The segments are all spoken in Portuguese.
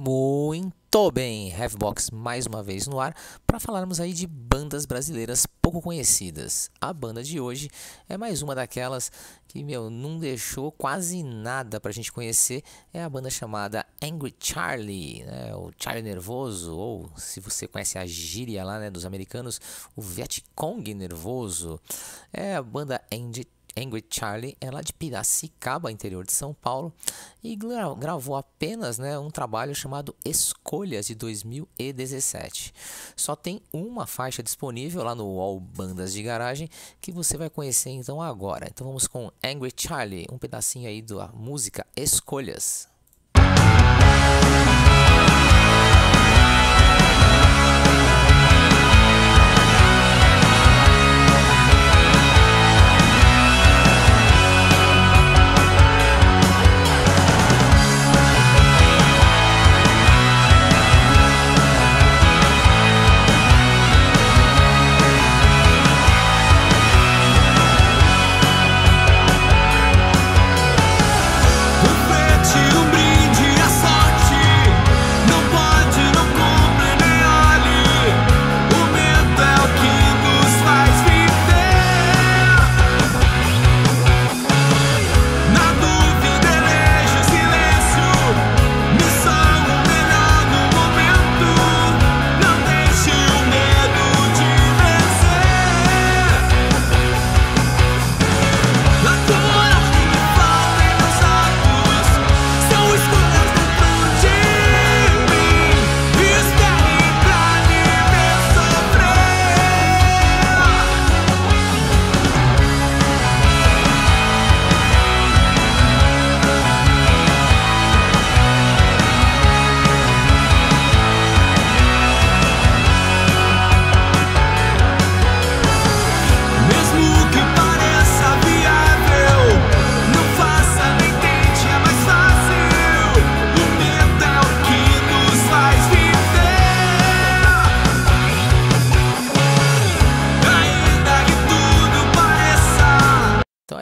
Muito bem, Heavbox mais uma vez no ar para falarmos aí de bandas brasileiras pouco conhecidas. A banda de hoje é mais uma daquelas que, meu, não deixou quase nada pra gente conhecer. É a banda chamada Angry Charlie, né? o Charlie Nervoso, ou se você conhece a gíria lá né, dos americanos, o Vietcong Nervoso. É a banda Angry Angry Charlie é lá de Piracicaba, interior de São Paulo, e gra gravou apenas né, um trabalho chamado Escolhas de 2017. Só tem uma faixa disponível lá no All Bandas de Garagem que você vai conhecer então agora. Então vamos com Angry Charlie, um pedacinho aí da música Escolhas.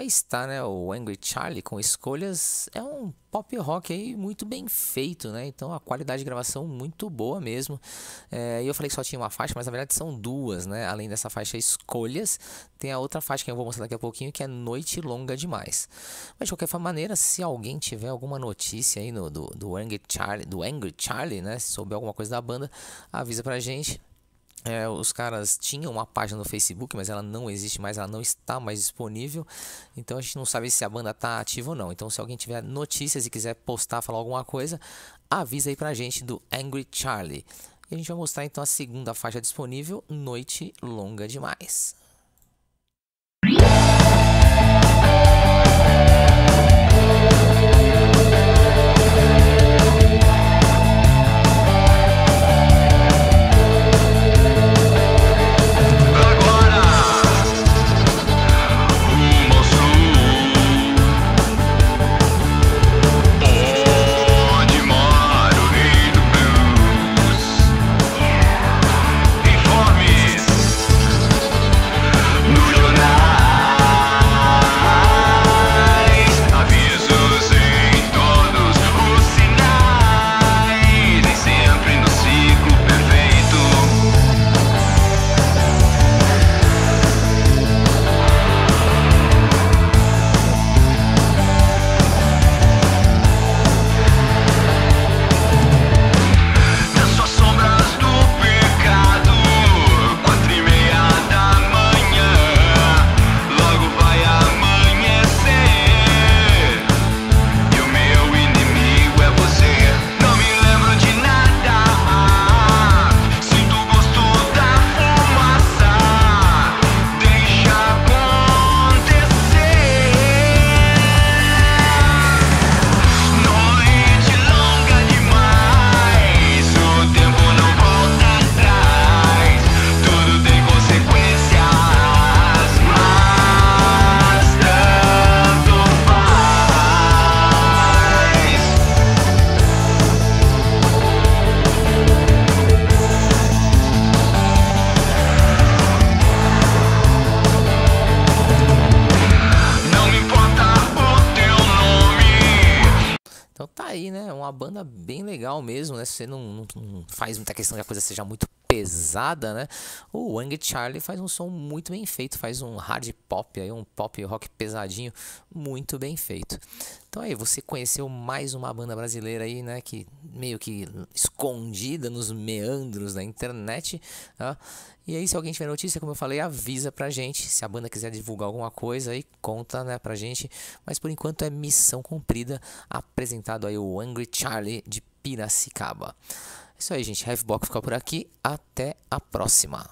Está, né? O Angry Charlie com escolhas é um pop rock aí muito bem feito, né? Então a qualidade de gravação muito boa mesmo. É, eu falei que só tinha uma faixa, mas na verdade são duas, né? Além dessa faixa escolhas, tem a outra faixa que eu vou mostrar daqui a pouquinho que é Noite Longa Demais. Mas de qualquer maneira, se alguém tiver alguma notícia aí no, do, do Angry Charlie, do Angry Charlie, né? Se souber alguma coisa da banda, avisa pra gente. É, os caras tinham uma página no Facebook, mas ela não existe mais, ela não está mais disponível. Então a gente não sabe se a banda está ativa ou não. Então se alguém tiver notícias e quiser postar, falar alguma coisa, avisa aí pra gente do Angry Charlie. E a gente vai mostrar então a segunda faixa disponível, Noite Longa Demais. Aí, né? Uma banda bem legal mesmo, né? Se você não, não, não faz muita questão que a coisa seja muito pesada, né? O Wang Charlie faz um som muito bem feito, faz um hard pop, aí um pop rock pesadinho, muito bem feito. Então aí, você conheceu mais uma banda brasileira aí, né? Que meio que escondida nos meandros da internet. Tá? E aí, se alguém tiver notícia, como eu falei, avisa pra gente. Se a banda quiser divulgar alguma coisa aí, conta, né, pra gente. Mas por enquanto é missão cumprida. Apresentado aí o Angry Charlie de Piracicaba. É isso aí, gente. Heavy fica por aqui. Até a próxima.